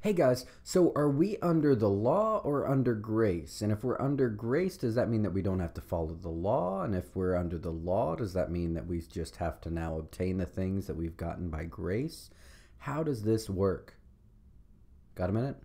Hey guys, so are we under the law or under grace? And if we're under grace, does that mean that we don't have to follow the law? And if we're under the law, does that mean that we just have to now obtain the things that we've gotten by grace? How does this work? Got a minute?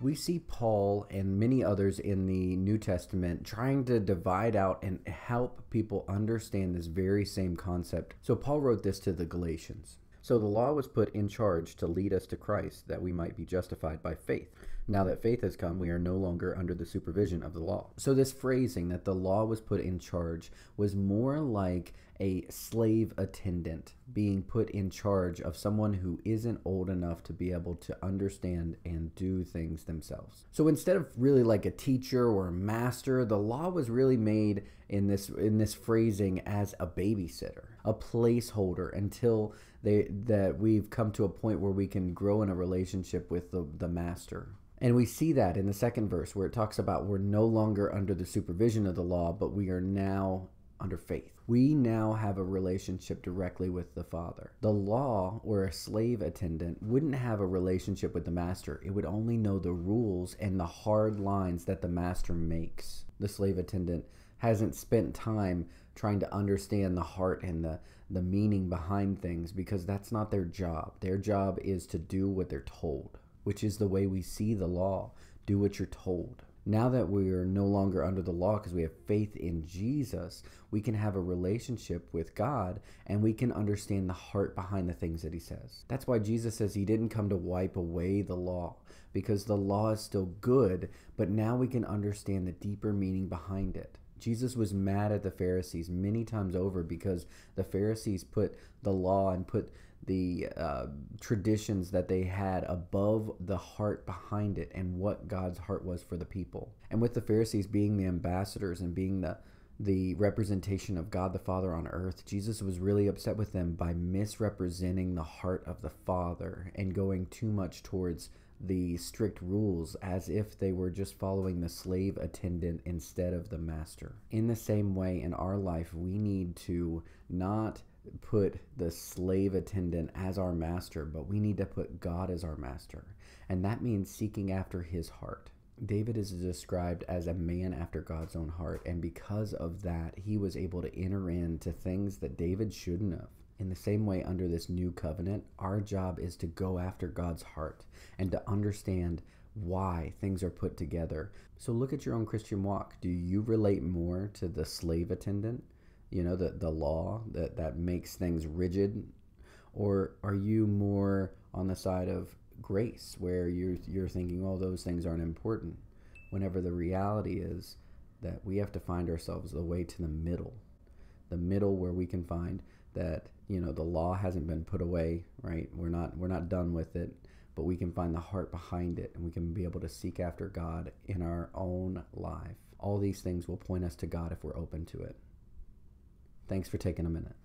We see Paul and many others in the New Testament trying to divide out and help people understand this very same concept. So, Paul wrote this to the Galatians. So, the law was put in charge to lead us to Christ that we might be justified by faith. Now that faith has come, we are no longer under the supervision of the law. So, this phrasing that the law was put in charge was more like a slave attendant being put in charge of someone who isn't old enough to be able to understand and do things themselves. So instead of really like a teacher or a master, the law was really made in this in this phrasing as a babysitter, a placeholder until they that we've come to a point where we can grow in a relationship with the, the master. And we see that in the second verse where it talks about we're no longer under the supervision of the law, but we are now under faith. We now have a relationship directly with the Father. The law or a slave attendant wouldn't have a relationship with the master, it would only know the rules and the hard lines that the master makes. The slave attendant hasn't spent time trying to understand the heart and the, the meaning behind things because that's not their job. Their job is to do what they're told, which is the way we see the law do what you're told now that we are no longer under the law because we have faith in Jesus, we can have a relationship with God and we can understand the heart behind the things that he says. That's why Jesus says he didn't come to wipe away the law because the law is still good, but now we can understand the deeper meaning behind it. Jesus was mad at the Pharisees many times over because the Pharisees put the law and put the uh, traditions that they had above the heart behind it and what God's heart was for the people. And with the Pharisees being the ambassadors and being the the representation of God the Father on earth, Jesus was really upset with them by misrepresenting the heart of the Father and going too much towards the strict rules as if they were just following the slave attendant instead of the master. In the same way, in our life, we need to not put the slave attendant as our master, but we need to put God as our master. And that means seeking after his heart. David is described as a man after God's own heart, and because of that, he was able to enter into things that David shouldn't have. In the same way, under this new covenant, our job is to go after God's heart and to understand why things are put together. So look at your own Christian walk. Do you relate more to the slave attendant you know, the, the law that, that makes things rigid? Or are you more on the side of grace where you're, you're thinking, oh, those things aren't important? Whenever the reality is that we have to find ourselves the way to the middle, the middle where we can find that, you know, the law hasn't been put away, right? We're not, we're not done with it but we can find the heart behind it and we can be able to seek after God in our own life. All these things will point us to God if we're open to it. Thanks for taking a minute.